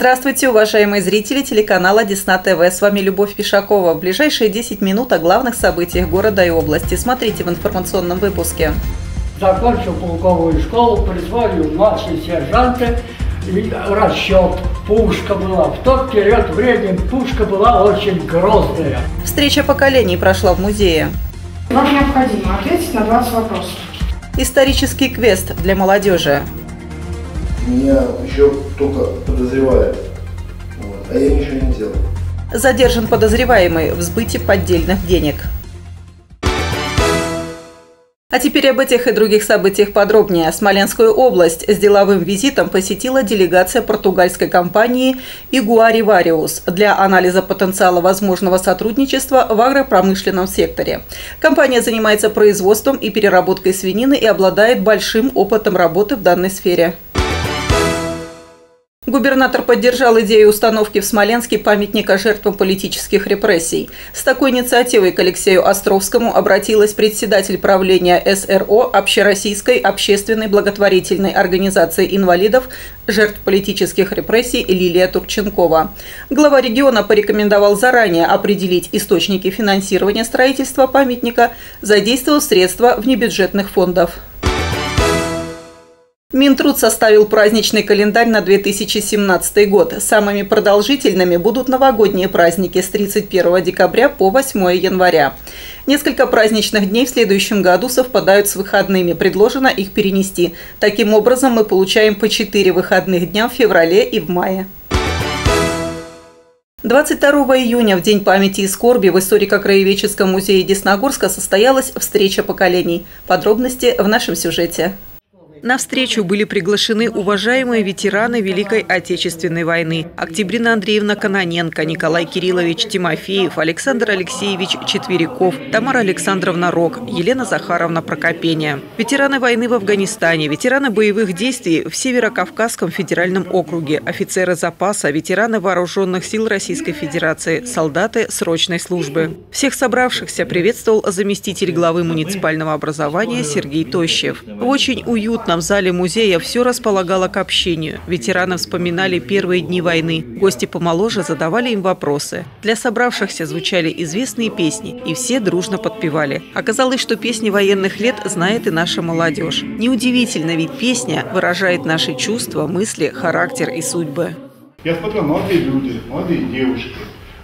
Здравствуйте, уважаемые зрители телеканала Десна ТВ. С вами Любовь Пешакова. В ближайшие 10 минут о главных событиях города и области. Смотрите в информационном выпуске. Закончил полковую школу, призвали младшие сержанты, и расчет. Пушка была. В тот период времени пушка была очень грозная. Встреча поколений прошла в музее. Вам необходимо ответить на 20 вопросов. Исторический квест для молодежи. Меня еще только подозревают. Вот. А я ничего не делал. Задержан подозреваемый в сбыте поддельных денег. А теперь об этих и других событиях подробнее. Смоленскую область с деловым визитом посетила делегация португальской компании «Игуари Вариус» для анализа потенциала возможного сотрудничества в агропромышленном секторе. Компания занимается производством и переработкой свинины и обладает большим опытом работы в данной сфере. Губернатор поддержал идею установки в Смоленске памятника жертвам политических репрессий. С такой инициативой к Алексею Островскому обратилась председатель правления СРО Общероссийской общественной благотворительной организации инвалидов жертв политических репрессий Лилия Турченкова. Глава региона порекомендовал заранее определить источники финансирования строительства памятника, задействовав средства внебюджетных фондов. Минтруд составил праздничный календарь на 2017 год. Самыми продолжительными будут новогодние праздники с 31 декабря по 8 января. Несколько праздничных дней в следующем году совпадают с выходными. Предложено их перенести. Таким образом, мы получаем по 4 выходных дня в феврале и в мае. 22 июня, в День памяти и скорби, в историко-краеведческом музее Десногорска состоялась встреча поколений. Подробности в нашем сюжете. На встречу были приглашены уважаемые ветераны Великой Отечественной войны. Октябрина Андреевна Каноненко, Николай Кириллович Тимофеев, Александр Алексеевич Четверяков, Тамара Александровна Рок, Елена Захаровна Прокопения. Ветераны войны в Афганистане, ветераны боевых действий в Северо-Кавказском федеральном округе, офицеры запаса, ветераны вооруженных сил Российской Федерации, солдаты срочной службы. Всех собравшихся приветствовал заместитель главы муниципального образования Сергей Тощев. В очень уютном уютном зале музея все располагало к общению. Ветераны вспоминали первые дни войны. Гости помоложе задавали им вопросы. Для собравшихся звучали известные песни, и все дружно подпевали. Оказалось, что песни военных лет знает и наша молодежь. Неудивительно, ведь песня выражает наши чувства, мысли, характер и судьбы. Я смотрел, молодые люди, молодые девушки,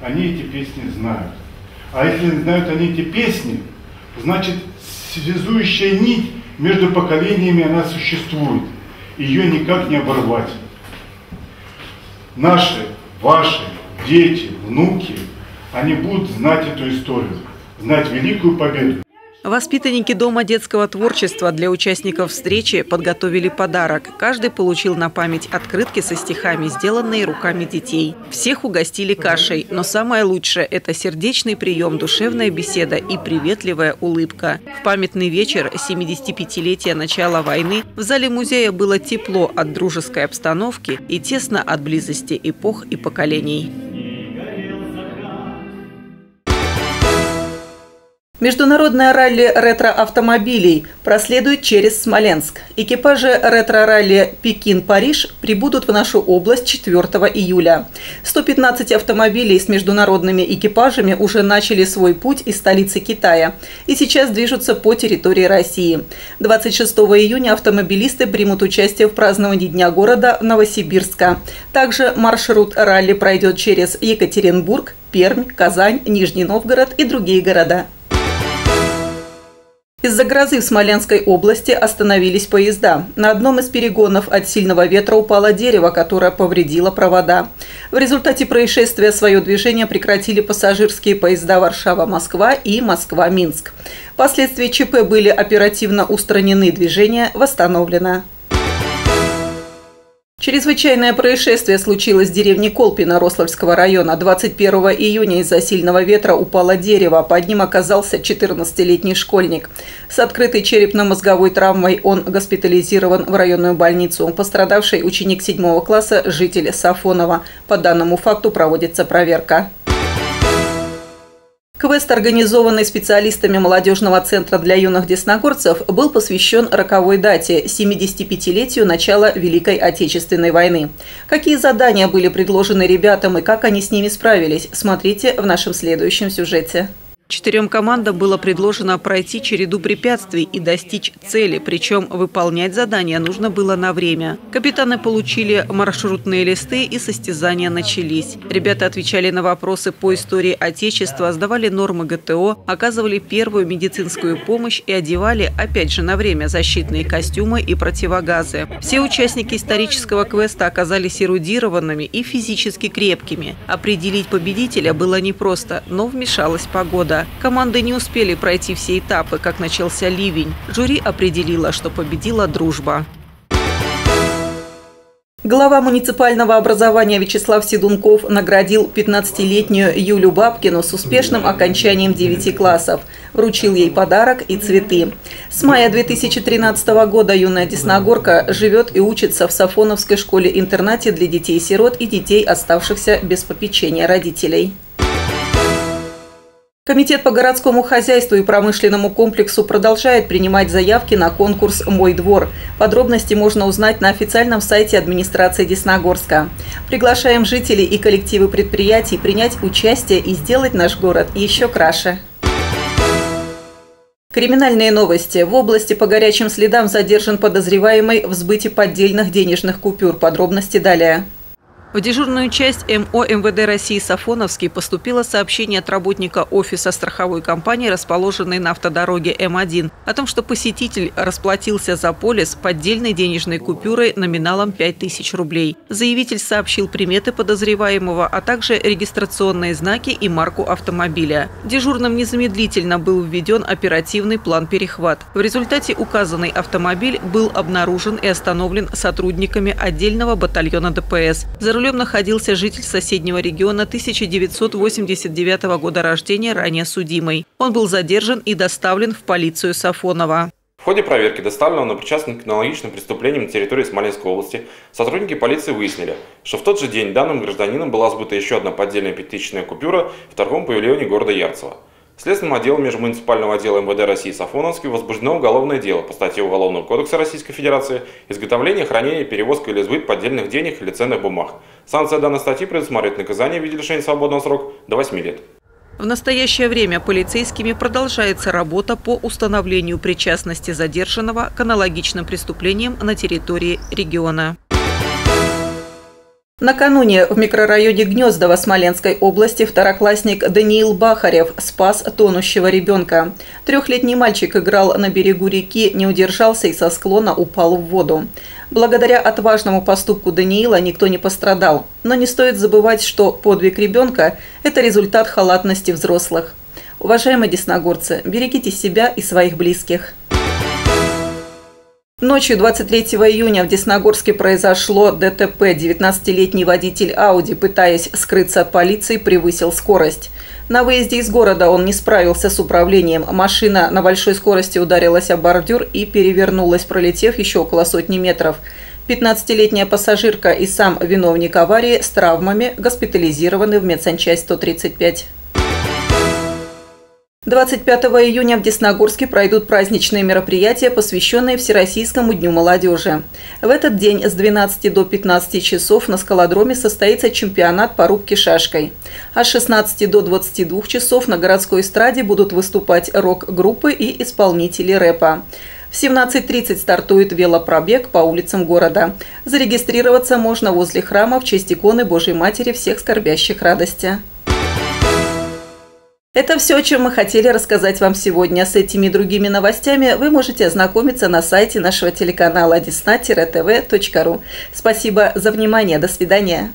они эти песни знают. А если знают они эти песни, значит связующая нить между поколениями она существует. Ее никак не оборвать. Наши, ваши дети, внуки, они будут знать эту историю, знать великую победу. Воспитанники Дома детского творчества для участников встречи подготовили подарок. Каждый получил на память открытки со стихами, сделанные руками детей. Всех угостили кашей, но самое лучшее – это сердечный прием, душевная беседа и приветливая улыбка. В памятный вечер 75-летия начала войны в зале музея было тепло от дружеской обстановки и тесно от близости эпох и поколений. Международное ралли ретро-автомобилей проследует через Смоленск. Экипажи ретро-ралли «Пекин-Париж» прибудут в нашу область 4 июля. 115 автомобилей с международными экипажами уже начали свой путь из столицы Китая и сейчас движутся по территории России. 26 июня автомобилисты примут участие в праздновании Дня города Новосибирска. Также маршрут ралли пройдет через Екатеринбург, Пермь, Казань, Нижний Новгород и другие города. Из-за грозы в Смоленской области остановились поезда. На одном из перегонов от сильного ветра упало дерево, которое повредило провода. В результате происшествия свое движение прекратили пассажирские поезда Варшава-Москва и Москва-Минск. Последствия ЧП были оперативно устранены, движение восстановлено. Чрезвычайное происшествие случилось в деревне Колпино Рославского района. 21 июня из-за сильного ветра упало дерево. Под ним оказался 14-летний школьник. С открытой черепно-мозговой травмой он госпитализирован в районную больницу. Пострадавший ученик 7 класса, житель Сафонова. По данному факту проводится проверка. Квест, организованный специалистами молодежного центра для юных десногорцев, был посвящен роковой дате – 75-летию начала Великой Отечественной войны. Какие задания были предложены ребятам и как они с ними справились, смотрите в нашем следующем сюжете. Четырем командам было предложено пройти череду препятствий и достичь цели, причем выполнять задания нужно было на время. Капитаны получили маршрутные листы и состязания начались. Ребята отвечали на вопросы по истории Отечества, сдавали нормы ГТО, оказывали первую медицинскую помощь и одевали, опять же на время, защитные костюмы и противогазы. Все участники исторического квеста оказались эрудированными и физически крепкими. Определить победителя было непросто, но вмешалась погода года. Команды не успели пройти все этапы, как начался ливень. Жюри определило, что победила дружба. Глава муниципального образования Вячеслав Седунков наградил 15-летнюю Юлю Бабкину с успешным окончанием 9 классов. Вручил ей подарок и цветы. С мая 2013 года юная Десногорка живет и учится в Сафоновской школе-интернате для детей-сирот и детей, оставшихся без попечения родителей. Комитет по городскому хозяйству и промышленному комплексу продолжает принимать заявки на конкурс «Мой двор». Подробности можно узнать на официальном сайте администрации Десногорска. Приглашаем жителей и коллективы предприятий принять участие и сделать наш город еще краше. Криминальные новости. В области по горячим следам задержан подозреваемый в сбыте поддельных денежных купюр. Подробности далее. В дежурную часть МО МВД России Сафоновский поступило сообщение от работника офиса страховой компании, расположенной на автодороге М1, о том, что посетитель расплатился за полис поддельной денежной купюрой номиналом 5000 рублей. Заявитель сообщил приметы подозреваемого, а также регистрационные знаки и марку автомобиля. Дежурным незамедлительно был введен оперативный план перехват. В результате указанный автомобиль был обнаружен и остановлен сотрудниками отдельного батальона ДПС. За рулем рулем находился житель соседнего региона 1989 года рождения, ранее судимый. Он был задержан и доставлен в полицию Сафонова. В ходе проверки, доставленного на причастность к аналогичным преступлениям на территории Смоленской области, сотрудники полиции выяснили, что в тот же день данным гражданином была сбыта еще одна поддельная пятитысячная купюра в торговом павильоне города Ярцево. Следственным отделом межмуниципального отдела МВД России Сафоновский возбуждено уголовное дело по статье Уголовного кодекса Российской Федерации «Изготовление, хранение, перевозка или сбыт поддельных денег или ценных бумаг». Санкция данной статьи предусматривает наказание в виде лишения свободного срока до 8 лет. В настоящее время полицейскими продолжается работа по установлению причастности задержанного к аналогичным преступлениям на территории региона. Накануне в микрорайоне Гнездово Смоленской области второклассник Даниил Бахарев спас тонущего ребенка. Трехлетний мальчик играл на берегу реки, не удержался и со склона упал в воду. Благодаря отважному поступку Даниила никто не пострадал. Но не стоит забывать, что подвиг ребенка – это результат халатности взрослых. Уважаемые десногорцы, берегите себя и своих близких. Ночью 23 июня в Десногорске произошло ДТП. 19-летний водитель Ауди, пытаясь скрыться от полиции, превысил скорость. На выезде из города он не справился с управлением. Машина на большой скорости ударилась о бордюр и перевернулась, пролетев еще около сотни метров. 15-летняя пассажирка и сам виновник аварии с травмами госпитализированы в медсанчасть 135. 25 июня в Десногорске пройдут праздничные мероприятия, посвященные Всероссийскому дню молодежи. В этот день с 12 до 15 часов на скалодроме состоится чемпионат по рубке шашкой. А с 16 до 22 часов на городской эстраде будут выступать рок-группы и исполнители рэпа. В 17.30 стартует велопробег по улицам города. Зарегистрироваться можно возле храма в честь иконы Божьей Матери всех скорбящих радости. Это все, чем мы хотели рассказать вам сегодня. С этими другими новостями вы можете ознакомиться на сайте нашего телеканала desna-tv.ru. Спасибо за внимание. До свидания.